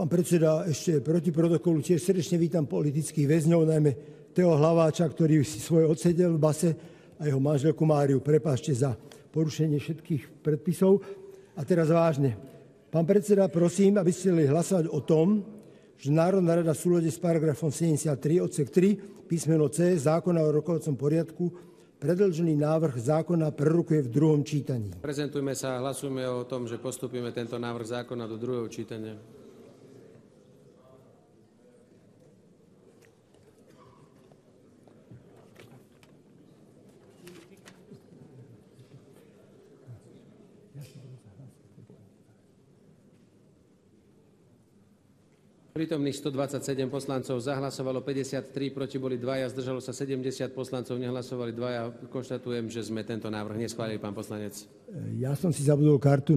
Pán predseda, ešte proti protokolu tiež srdečne vítam politických väzňov, najmä Teo Hlaváča, ktorý si svoj odsedel v base a jeho manželku Máriu. Prepášte za porušenie všetkých predpisov. A teraz vážne. Pán predseda, prosím, aby ste chceli hlasovať o tom, že Národná rada v súlade s paragrafom 73 odsek 3 písmeno C zákona o rokovacom poriadku predlžený návrh zákona prerokuje v druhom čítaní. Prezentujme sa a hlasujme o tom, že postupíme tento návrh zákona do druhého čítania. Prítomných 127 poslancov zahlasovalo 53, proti boli dvaja, zdržalo sa 70 poslancov, nehlasovali dvaja. Konštatujem, že sme tento návrh neschválili, pán poslanec. Ja som si zabudol kartu.